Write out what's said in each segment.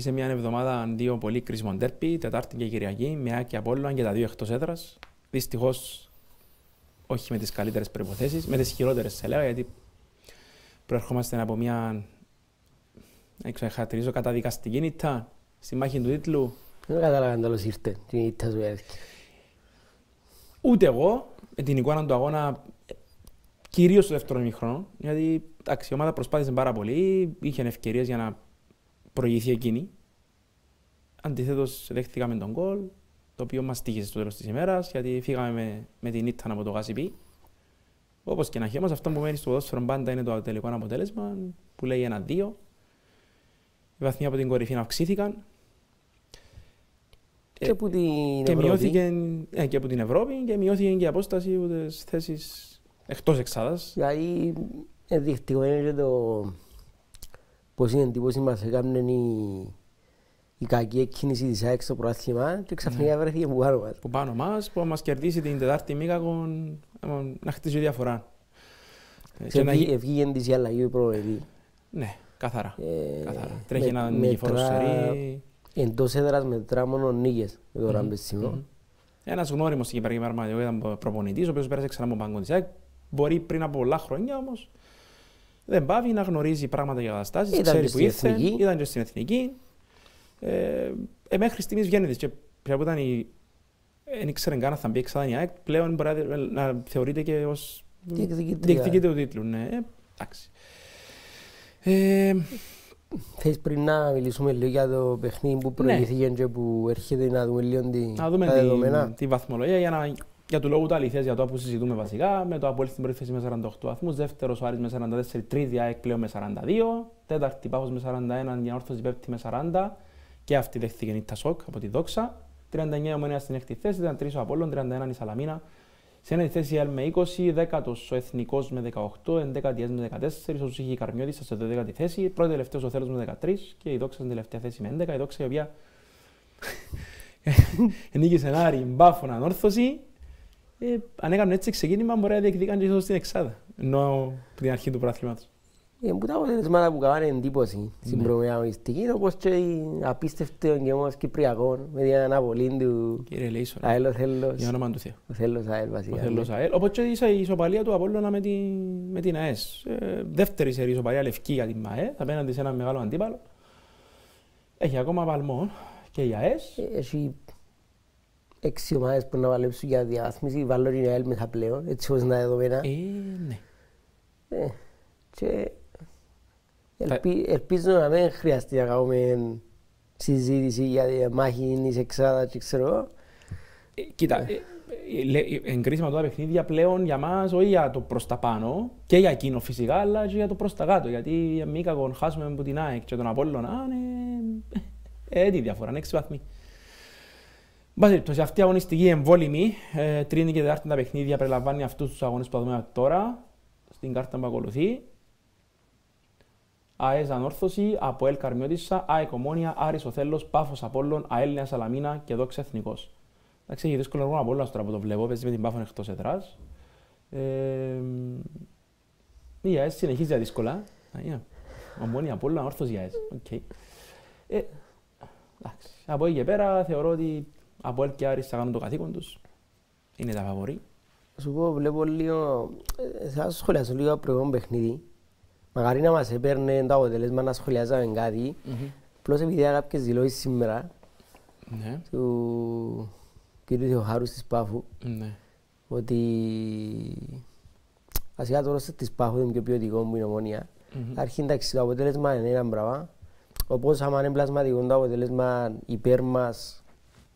Έχουμε μπει σε μια εβδομάδα δύο πολύ κρίσιμων τέρπι, Τετάρτη και Κυριακή, με Άκη Απόλλωνα και τα δύο εκτός έδρας. Δυστυχώς όχι με τις καλύτερες προποθέσει, με τις χειρότερες σε λέω, γιατί προερχόμαστε από μια. Δεν ξέρω, χαρακτηρίζω καταδικαστική νύχτα στη μάχη του τίτλου. Δεν κατάλαβα αν τέλος ήρθε, την νύχτα σου έρθει. Ούτε εγώ, με την εικόνα του αγώνα, κυρίως στο δεύτερο ημίχρονο, γιατί εντάξει, η ομάδα προσπάθησε πάρα πολύ, είχε ευκαιρίες για να προηγηθεί εκείνη. Αντιθέτω, δέχτηκαμε τον γκολ, το οποίο μας τύχησε στο τέλος της ημέρας, γιατί φύγαμε με, με την ήττα από το γάσιπι. Όπως και να έχει, όμως αυτό που μένει στο ποδόσφαιρο μπάντα είναι το τελικό αποτέλεσμα, που λέει ένα-δύο. Οι βαθμοί από την κορυφή αυξήθηκαν. Και από την και Ευρώπη. μειώθηκε ε, και από την Ευρώπη και μειώθηκε και η απόσταση από τις θέσεις εκτός εξάδας. Δηλαδή, ενδεικτικό είναι και το πώς η εντύπωση μας έκανε η, η κακή εκκίνηση της ΑΕΚ στο πρωτάθλημα και ξαφνικά βρέθηκε που πάνω μας. Που πάνω μας, που μας κερδίσει την Τετάρτη Μίγακο να χτίσει διαφορά. Ε, Και και να γι- Ευγήκε της η αλλαγή του προπονητή. Ναι, καθαρά. Ε, καθαρά. Τρέχει με- ένα μετρά- νικηφόρο σερί. Εντός έδρας μετρά μόνο νίκες με το Μμμ, ραμπεσινό. μμμ. Ένας γνώριμος στην Κυπριακή Πραγματικότητα ήταν προπονητής, ο οποίος πέρασε ξανά από πάγκο της ΑΕΚ. Μπορεί πριν από πολλά χρόνια όμως δεν πάβει να γνωρίζει πράγματα και καταστάσεις. Ήταν Ξέρει και που στην ήρθε, Εθνική. ήταν και στην εθνική. Ε, ε, μέχρι στιγμής βγαίνει της. και πια που ήταν η. Δεν ήξερε καν αν θα μπει εξάδα η ΑΕΚ, πλέον μπορεί να, να θεωρείται και ως Διεκδικήτρια. διεκδικείται του τίτλου. Ναι, ε, εντάξει. Ε, Θες πριν να μιλήσουμε λίγο για το παιχνίδι που προηγήθηκε και που έρχεται να δούμε λίγο τη- να δούμε τα τη, δεδομένα. τη βαθμολογία για, να, για του λόγου του αληθές, για το που συζητούμε βασικά. Με το Απόλυτη στην πρώτη θέση με 48 βαθμούς, δεύτερος ο Άρης με 44, τρίτη ΑΕΚ πλέον με 42, τέταρτη Πάφος με 41, η Όρθωση πέπτη με 40 και αυτή δέχτηκε η Τασόκ από τη Δόξα. 39 η Ομόνια στην έκτη θέση, 33 ο Απόλλων, 31 η Σαλαμίνα. Σε ένατη θέση η ΕΛ με 20, δέκατος ο Εθνικός με 18, εντέκατη η ΕΣ με 14, όσο είχε η Καρμιώτης στο 12η θέση, πρώτη τελευταίος ο Θέλος με 13 και η Δόξα στην τελευταία θέση με 11, η Δόξα η οποία νίκησε Άρη, Μπάφωνα, Ανόρθωση. Ε, αν έκαναν έτσι ξεκίνημα, μπορεί να διεκδικάνε και ίσως στην Εξάδα. Ενώ από την αρχή του πρωταθλήματος. Ε, που τα αποτελέσματα που κάνανε εντύπωση στην Ναι. προηγούμενη αγωνιστική, όπως και η απίστευτο γεμός Κυπριακών με την αναβολή του Κύριε Λέισορα, ΑΕΛ ο Θέλος. για όνομα του Θεού. Ο Θέλος ΑΕΛ Ο βασικά. Θέλος ναι. ΑΕΛ. Όπως και η ισο- η ισοπαλία του Απόλλωνα με την, με την ΑΕΣ. Ε, δεύτερη σερή ισοπαλία λευκή για την ΜΑΕ, απέναντι σε ένα μεγάλο αντίπαλο. Έχει ακόμα παλμό και η ΑΕΣ. Ε, Έχει έξι ομάδες που να παλέψουν για διάθμιση, βάλω την ΑΕΛ μέσα πλέον, έτσι όπως είναι τα δεδομένα. Ε, ναι. Ε, και ελπι- ελπίζω να μην χρειαστεί να κάνουμε συζήτηση για τη μάχη της εξάδας και ξέρω εγώ. Ε, Κοίτα, ε, ε, λέ- ε, εγκρίσιμα τώρα παιχνίδια πλέον για μα, όχι για το προ τα πάνω και για εκείνο φυσικά, αλλά και για το προ τα κάτω. Γιατί μη κακόν χάσουμε από την ΑΕΚ και τον Απόλλωνα, είναι. Ε, τι διαφορά, είναι 6 βαθμοί. Μπας περιπτώσει, αυτή η αγωνιστική εμβόλυμη, ε, τρίτη και τετάρτη τα παιχνίδια, περιλαμβάνει αυτούς τους αγώνες που θα δούμε τώρα, στην κάρτα που ακολουθεί. ΑΕΣ Ανόρθωση, ΑΠΟΕΛ Καρμιώτισσα, ΑΕΚ Ομόνια, Άρης Οθέλος, Πάφος Απόλλων, ΑΕΛ Νέα Σαλαμίνα και Δόξα Εθνικός. Εντάξει, έχει δύσκολο αγώνα από όλα τώρα που το βλέπω, παίζει με την Πάφων εκτός εδράς. Ε, η ΑΕΣ συνεχίζει τα δύσκολα. Αγία. Ομόνια Απόλλων, Ανόρθωση ΑΕΖ. ΟΚ. Ε, εντάξει. Από εκεί και πέρα θεωρώ ότι ΑΠΟΕΛ και Άρης θα κάνουν το καθήκον τους. Είναι τα φαβορή. Σου πω, βλέπω λίγο, ε, θα σχολιάσω λίγο το προηγούμενο παιχνίδι. Μακάρι να μας έπαιρνε το αποτελέσμα να σχολιάζαμε κάτι. Απλώς επειδή είδα κάποιες δηλώσεις σήμερα Ναι, του κ. Θεοχάρου της Πάφου ναι. ότι βασικά το ρόστερ της Πάφου είναι πιο ποιοτικό που είναι ομόνια. Μμμ. Αρχήν εντάξει το αποτέλεσμα είναι ένα πράγμα. Όπως άμα είναι πλασματικό το αποτέλεσμα υπέρ μας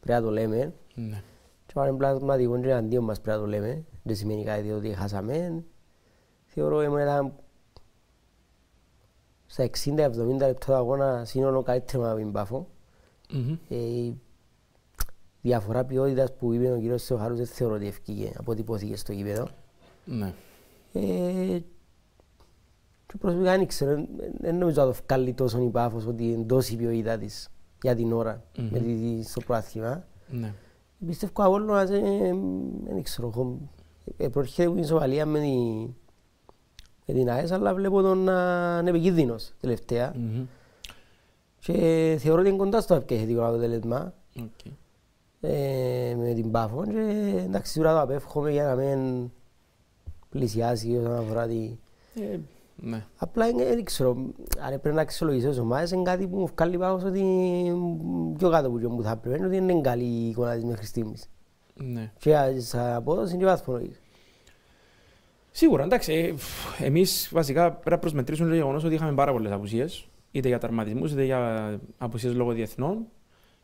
πρέπει να το λέμε. Ναι. Και άμα είναι πλασματικό και αντίον μας πρέπει να το λέμε. Δεν σημαίνει κάτι ότι χάσαμε. Θεωρώ ότι ήταν στα 60-70 λεπτά του αγώνα σύνολο καλύτερο από την Πάφο. Μμμ. Ε, η διαφορά ποιότητας που είπε ο κύριος Θεοχάρους δεν θεωρώ ότι ευκήγε από ό,τι υπόθηκε στο γήπεδο. Ναι. Ε, και προσωπικά δεν ξέρω, ε, δεν νομίζω να το βγάλει τόσο η Πάφος ότι είναι τόση η ποιότητα της για την ώρα Μμμ. με τη, στο πρόθυμα. Ναι. Πιστεύω ο Απόλλωνας, ε, ε, δεν ξέρω, έχω- ε, προέρχεται από την ισοπαλία με, τη, με την ΑΕΖ, αλλά βλέπω τον να είναι επικίνδυνος τελευταία. Μμμ. Και θεωρώ ότι είναι κοντά στο επιθετικό αποτέλεσμα ΟΚ. ε, με την Πάφο και εντάξει σίγουρα το απέφχομαι για να μην πλησιάσει όσον αφορά τη... Ε, ναι. Απλά είναι- δεν ξέρω, αν πρέπει να αξιολογήσω τις ομάδες είναι κάτι που μου βγάλει πάγος ότι πιο κάτω από που θα πρέπει, είναι ότι δεν είναι καλή η εικόνα της μέχρι στιγμής. ναι. Και σαν απόδοση είναι και βαθμολογική. Σίγουρα, εντάξει. Εμείς βασικά πρέπει να προσμετρήσουμε το γεγονός ότι είχαμε πάρα πολλές απουσίες. Είτε για τραυματισμού είτε για απουσίες λόγω διεθνών.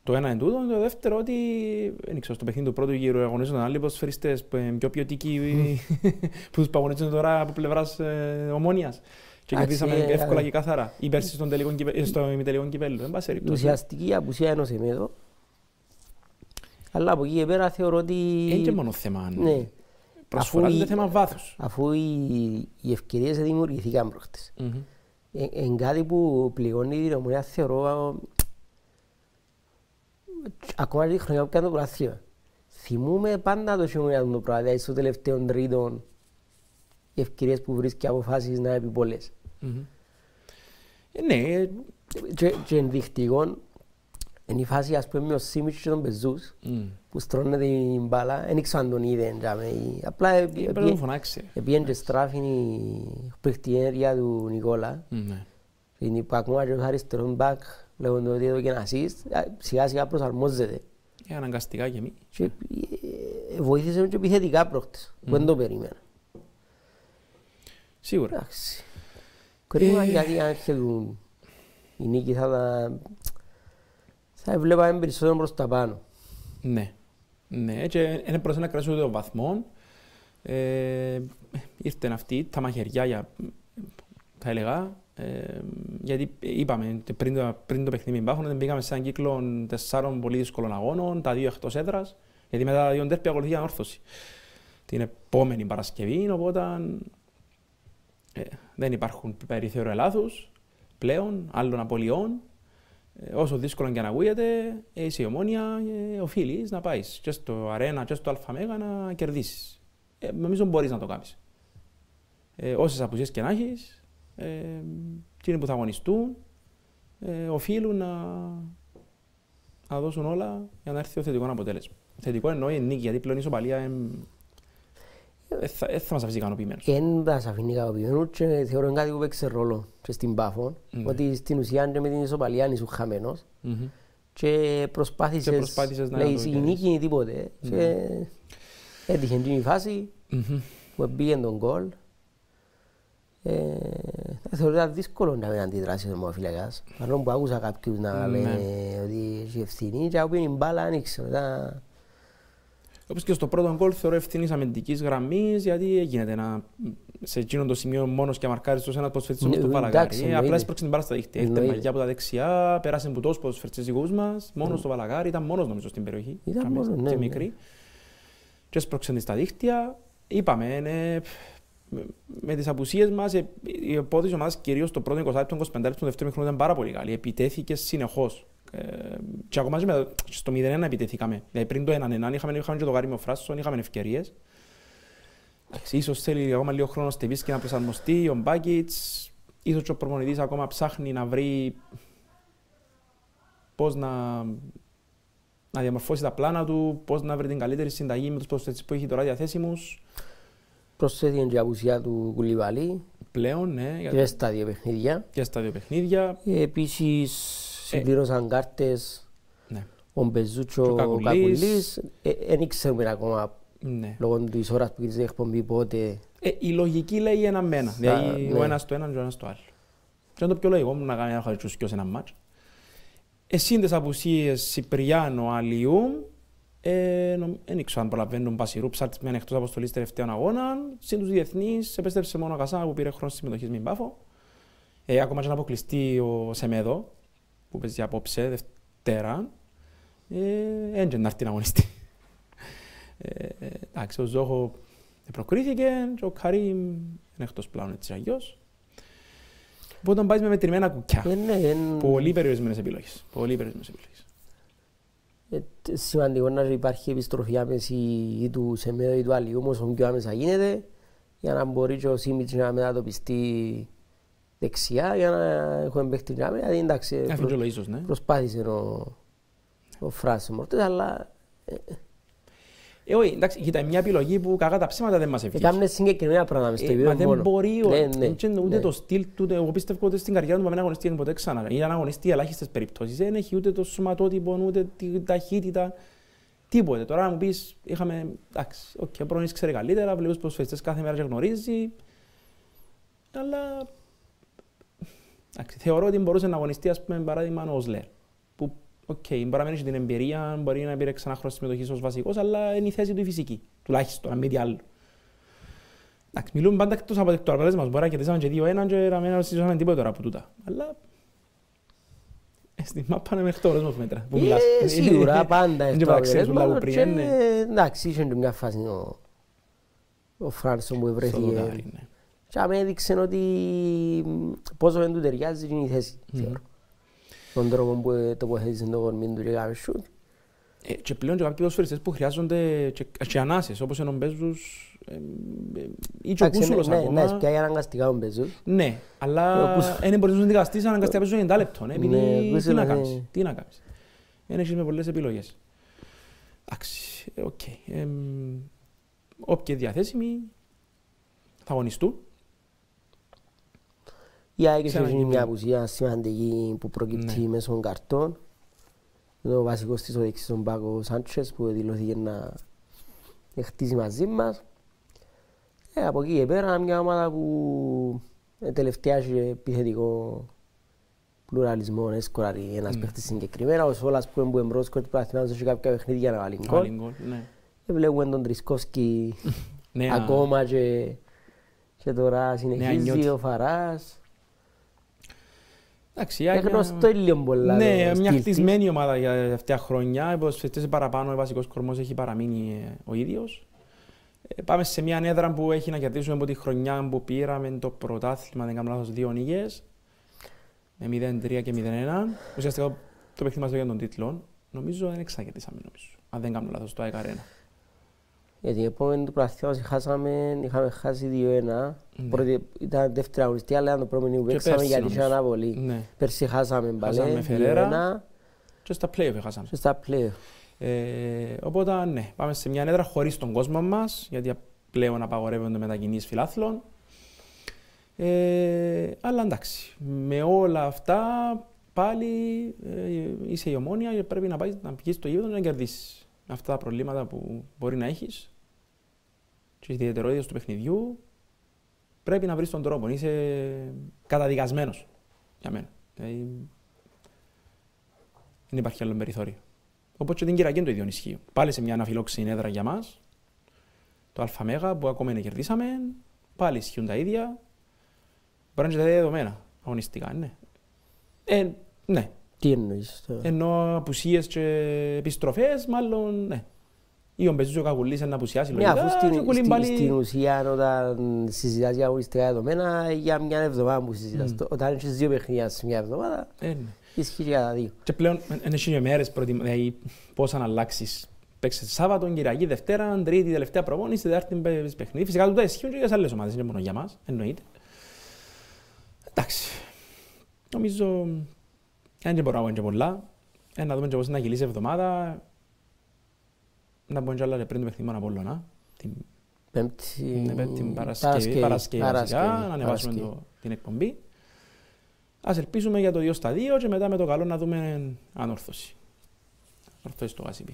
Το ένα είναι τούτο. Το δεύτερο ότι δεν ξέρω, στο παιχνίδι του πρώτου γύρου αγωνίζονταν άλλοι ποδοσφαιριστές που είναι πιο ποιοτικοί που τους παγωνίζουν τώρα από πλευράς ε, ομόνοιας. Και Εντάξει, κερδίσαμε ε, εύκολα ε, και καθαρά. Ή πέρσι στον τελικό κυπε- ε, στο ημιτελικό κυπέλλου. Δεν πάση Η περιπτώσει. ουσιαστική απουσία ενός εμέδου. Αλλά από εκεί και πέρα θεωρώ ότι Είναι και μόνο θέμα Ναι. προσφορά, Αφού είναι η- θέμα βάθους. αφού οι, οι ευκαιρίες δημιουργηθήκαν προχτές. Ε, Είναι κάτι που πληγώνει την ομονία θεωρώ ακόμα και τη χρονιά που κάνει το πρωτάθλημα. Θυμούμε πάντα το χειμώνα το πράγμα, δηλαδή στο τελευταίο τρίτο οι ευκαιρίες που βρίσκει αποφάσεις να είναι πολλές. Ε, Ναι, Και, και ενδεικτικό είναι η φάση ας πούμε με ο Σίμιτς και τον Πεζούς μ. που στρώνε την μπάλα, δεν ξέρω αν τον είδε, εντιαμε, ή- απλά ε, πρέπει να τον φωνάξει. επίεν και στράφην η παιχτή ενέργεια του Νικόλα Μ, Ναι. είναι που ακόμα και ως αριστερόν μπακ λέγονται ότι εδώ και ένα assist, α, σιγά σιγά προσαρμόζεται. Ε, αναγκαστικά και εμείς. Και ε, βοήθησε με και επιθετικά πρόχτες, που δεν το περίμενα. Σίγουρα. Εντάξει. Κρίμα Ε. γιατί αν έρχεται η νίκη θα τα... θα έβλεπαμε περισσότερο προς τα πάνω. Ναι. Ναι, και είναι προς ένα κρασό των βαθμών. Ε, ήρθε αυτή τα μαχαιριά για, θα έλεγα, ε, γιατί είπαμε και πριν το, πριν το παιχνίδι με Μπάχων, μπήκαμε σε έναν κύκλο τεσσάρων πολύ δύσκολων αγώνων, τα δύο εκτός έδρας, γιατί μετά τα δύο ντέρπια ακολουθεί η ανόρθωση. Την επόμενη Παρασκευή, οπότε ε, δεν υπάρχουν περιθώριο ελάθους πλέον, άλλων απολειών. Ε, όσο δύσκολο και αν ακούγεται, ε, είσαι η ομόνια, ε, οφείλεις να πάεις και στο αρένα και στο ΑΜΕΓΑ να κερδίσεις. Ε, νομίζω μπορείς να το κάνεις. Ε, Όσες απουσίες και να έχεις, ε, εκείνοι που θα αγωνιστούν, ε, οφείλουν να, να δώσουν όλα για να έρθει το θετικό αποτέλεσμα. Θετικό εννοεί νίκη, γιατί πλέον η ισοπαλία ε, ε, θα, ε, θα μας αφήσει ικανοποιημένους. Και δεν θα σε αφήνει ικανοποιημένο και θεωρώ είναι κάτι που παίξει ρόλο και στην Πάφο, Ναι. ότι στην ουσία και με την ισοπαλία ήσουν χαμένος και προσπάθησες, Και προσπάθησες να λέει, το η κερδίσεις. νίκη είναι τίποτε Ναι. και έτυχε την φάση που πήγε τον γκολ. Ε, θεωρώ ότι ήταν δύσκολο να μην αντιδράσεις ο Δημοφυλακάς. Παρόλο που άκουσα κάποιους να Ναι. λένε ότι έχει ευθύνη και από η μπάλα δεν ήξερα. Ήταν... Όπως και στο πρώτο γκολ θεωρώ ευθύνης αμυντικής γραμμής, γιατί γίνεται να, σε εκείνο το σημείο μόνος και αμαρκάρει το ένας ποδοσφαιριστή Ναι, όπω το εντάξει, Παλαγάρι. Ε, εννοείται. απλά έσπρωξε την μπάλα στα δίχτυα. Έχετε Εννοείται. μαγιά από τα δεξιά, πέρασε από τόσου ποδοσφαιριστέ δικού μας, μόνος στο Παλαγάρι, ήταν μόνος νομίζω στην περιοχή. Ήταν Καμία- μόνος, ναι, και ναι. μικρή. Και έσπρωξε την στα δίχτυα. Είπαμε, είναι, με- με τις απουσίες μας, η υπόθεση ομάδας κυρίως το πρώτο 20 λεπτό, 25 λεπτό, το δεύτερο μήχρονο ήταν πάρα πολύ καλή. Επιτέθηκε συνεχώς. Ε, και ακόμα και με, στο 0-1 επιτεθήκαμε. Δηλαδή πριν το 1-1 είχαμε, είχαμε και το γάρι με ο Φράσον, είχαμε ευκαιρίες. Ίσως θέλει ακόμα λίγο χρόνο στη πίστη να προσαρμοστεί ο Μπάκιτς. Ίσως και ο προπονητής ακόμα ψάχνει να βρει πώς να, να διαμορφώσει τα πλάνα του, πώς να βρει την καλύτερη συνταγή με τους προσθέτες που έχει τώρα διαθέσιμους. Προσθέτει και η απουσία του Κουλιβαλή Πλέον, ναι, για- και στα δύο παιχνίδια. και στα δύο παιχνίδια. Ε, Επίσης συμπλήρωσαν κάρτες Ναι. ο Μπεζούτσο, Και ο ο Κακουλής. Κακουλής. Ε, Δεν ξέρουμε ακόμα ναι. λόγω της ώρας που γυρίζει η εκπομπή πότε. Ε, η λογική λέει ένα με ένα. Δηλαδή ναι. ο ένας το ένα και ο ένας το άλλο. Και είναι το πιο λογικό μου να κάνει ένα χαριτσούσκιο σε ένα μάτς. Εσύ τις απουσίες Σιπριάνο, Αλιού, ε, νομ- δεν ξέρω αν προλαβαίνουν Πασιρού, ψάρτισμένοι εκτός αποστολής τελευταίων αγώνα. Συν τους διεθνείς, επέστρεψε μόνο ο Κασά που πήρε χρόνο συμμετοχής με μπάφο. Ε, ακόμα και να αποκλειστεί ο Σεμέδο, που παίζει απόψε, Δευτέρα. Ε, έντια να έρθει να αγωνιστεί. Ε, ε, εντάξει, ο Ζόχο προκρίθηκε και ο Καρύμ είναι εκτός πλάνων έτσι αγιώς. Οπότε πάει με μετρημένα κουκιά. Ε, ναι, εν- Πολύ περιορισμένες επιλογές. Πολύ περιορισμένες επιλογές. Ε, τε- σημαντικό να υπάρχει επιστροφή άμεση ή του Σεμέδο ή του Αλλιού όσο πιο άμεσα γίνεται για να μπορεί και ο Σίμιτς να μετατοπιστεί δεξιά για να έχουμε παίχτη τζάμε. Δηλαδή εντάξει, Έφυγε προ- και ο Λοΐζος, ναι. προσπάθησε ο, ο Φράσο Μορτές, αλλά Ε, όχι, εντάξει, κοίτα, μια επιλογή που κακά τα ψήματα δεν μας ευκεί. έκανε συγκεκριμένα πράγματα μες στο Ε, επίπεδο Μα δεν μόνο. μπορεί, ο- Ναι, ναι, ούτε ούτε ναι. το στυλ του, εγώ πιστεύω ότι στην καριέρα του δεν αγωνιστεί ποτέ ξανά. Είναι αγωνιστεί ελάχιστες περιπτώσεις. Δεν έχει ούτε το σωματότυπο, ούτε την ταχύτητα, τίποτε. Τώρα να μου πεις, είχαμε, εντάξει, οκ, ο Πρόνης ξέρει καλύτερα, βλέπεις προσφεστές κάθε μέρα και γνωρίζει, αλλά εντάξει, θεωρώ ότι μπορούσε να αγωνιστεί, ας πούμε, παράδειγμα, ο Σλέρ, που Οκ, μπορεί να μην έχεις την εμπειρία, μπορεί να πήρε ξανά χρόνο συμμετοχής ως βασικός, αλλά είναι η θέση του η φυσική. Τουλάχιστον, αν μη τι άλλο. Εντάξει, μιλούμε πάντα εκτός από το αποτέλεσμα. Μπορεί να κερδίσαμε και 2-1 και να μην συζητάμε τίποτα τώρα από τούτα. Αλλά ε, στην μάπα είναι μέχρι το ορόσμο μέτρα. που μιλάς. Ε, Σίγουρα, πάντα Δεν έχει το μπορεί να ξέρεις πολλά αποτέλεσμα. που πριν, και, ναι. Εντάξει, είχε και μια φάση ο, ο Φράνσον που Στο βρέθηκε. δοκάρι, ναι. Και άμε έδειξε ότι μ, πόσο δεν του ταιριάζει είναι η θέση, Μμμ. θεωρώ. Τον τρόπο που ε, τοποθέτησε το κορμί του και έκανε σουτ. Ε, και πλέον και κάποιοι ποδοσφαιριστές που χρειάζονται και, και ανάσες, όπως είναι ο Μπέζους ε, ε, ή και ο Εντάξει, Κούσουλος ναι, ναι, ακόμα. ναι, πια αναγκαστικά τον παίζουν. Ναι, Ε, αλλά ο Κούσουλος- δεν μπορείς να δικαστείς αναγκαστικά παίζουν 90 λεπτό. ναι, Ναι, ο Επειδή τι Κούσουλος, να ναι. κάνεις, τι να κάνεις. Δεν έχεις με πολλές επιλογές. Εντάξει, ε, ΟΚ. Εμ, Όποιοι διαθέσιμοι θα αγωνιστούν. Η ΑΕΚ είχε Ξαναγίνει. μια απουσία σημαντική που προκύπτει Ναι. μέσω καρτών. Είναι ο βασικός της ο δεξής ο Μπάκο Σάντσες που δηλώθηκε να χτίσει μαζί μας. Ε, από εκεί και πέρα μια ομάδα που ε, τελευταία έχει επιθετικό πλουραλισμό, έσκοραρει ένας Ναι. παίχτης συγκεκριμένα. Ο Σόλας που είναι εμπρός και πραθυνάς έχει κάποια παιχνίδια να βάλει Βάλει γκολ. γκολ, ναι. Ε, Βλέπουμε τον Τρισκόσκι Νέα- ακόμα και, και τώρα συνεχίζει νιώτη. ο Φαράς. Εντάξει, η ΑΕΚ- Ε, γνωστό λίγο πολλά. Ναι, το μια στυλ της. χτισμένη ομάδα για τα τελευταία χρόνια. Οι ποδοσφαιριστές παραπάνω, ο βασικός κορμός έχει παραμείνει ε, ο ίδιος. Ε, Πάμε σε μια έδρα που έχει να κερδίσουμε από τη χρονιά που πήραμε το πρωτάθλημα, δεν κάνω λάθος, δύο νίκες. Με 0-3 και 0-1. Ουσιαστικά το παιχνίδι μας για τον τίτλο. Νομίζω δεν εξακερδίσαμε, νομίζω. Αν δεν κάνω λάθος, το ΑΕΚ Arena. Γιατί η επόμενη του πρωταθλήματος χάσαμε, είχαμε χάσει 2-1. Ναι. Πρώτη, ήταν δεύτερη αγωνιστή, αλλά ήταν το πρώτο που Και παίξαμε πέρσι, γιατί είχε νομίζω. αναβολή. Ναι. Πέρσι χάσαμε Χάσαμε μπαλέ, με Φερέρα. 2-1 Και στα play χάσαμε. και στα play. Ε, οπότε, ναι, πάμε σε μια έδρα χωρίς τον κόσμο μας, γιατί πλέον απαγορεύονται μετακινήσεις φιλάθλων. Ε, αλλά εντάξει, με όλα αυτά πάλι ε, είσαι η ομόνια και πρέπει να, πάει, να πηγείς στο γήπεδο και να κερδίσεις. Με αυτά τα προβλήματα που μπορεί να έχεις και τι ιδιαιτερότητε του παιχνιδιού, πρέπει να βρεις τον τρόπο. Είσαι καταδικασμένος για μένα. Δηλαδή, δεν υπάρχει άλλο περιθώριο. Οπότε και την Κυριακή το ίδιο ισχύει. Πάλι σε μια αναφιλόξενη έδρα για μας. Το ΑΜΕΓΑ που ακόμα δεν κερδίσαμε. Πάλι ισχύουν τα ίδια. Μπορεί να είναι και τα δεδομένα αγωνιστικά, ναι. Ε, ναι. Τι εννοείς τώρα; Ενώ απουσίες και επιστροφές, μάλλον ναι. Ή ο Μπεζούς ο Κακουλής να απουσιάσει Ναι, λογικά. αφού και στην, κολλήν στην, πάλι- στην ουσία όταν συζητάς για αγωνιστικά δεδομένα για μια εβδομάδα που συζητάς. Μμ. Το- Όταν έχεις δύο παιχνίδια σε μια εβδομάδα Ε, ναι. ισχύει για τα δύο. Και πλέον είναι και μέρες προετοιμα- δηλαδή πώς αν αλλάξεις. Παίξεις Σάββατο, Κυριακή, Δευτέρα, Τρίτη, τελευταία προπόνηση, Τετάρτη παίζεις παιχνίδι. Φυσικά τούτα ισχύουν και για τις άλλες ομάδες, είναι μόνο για μας, εννοείται. Εντάξει. Νομίζω δεν μπορούμε να πούμε και πολλά. Ε, να δούμε και πώς να κυλήσει η εβδομάδα. Να πούμε και άλλα και πριν το παιχνίδι με τον Απόλλωνα. Την Πέμπτη, την Πέμπτη Παρασκευή, Παρασκευή βασικά, να ανεβάσουμε το, την εκπομπή. Ας ελπίσουμε για το 2 στα 2 και μετά με το καλό να δούμε ανόρθωση. Ανόρθωση στο ΑΣΥΠ.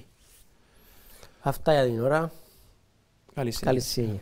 Αυτά για την ώρα. Καλή συνέχεια. Καλή συνέχεια.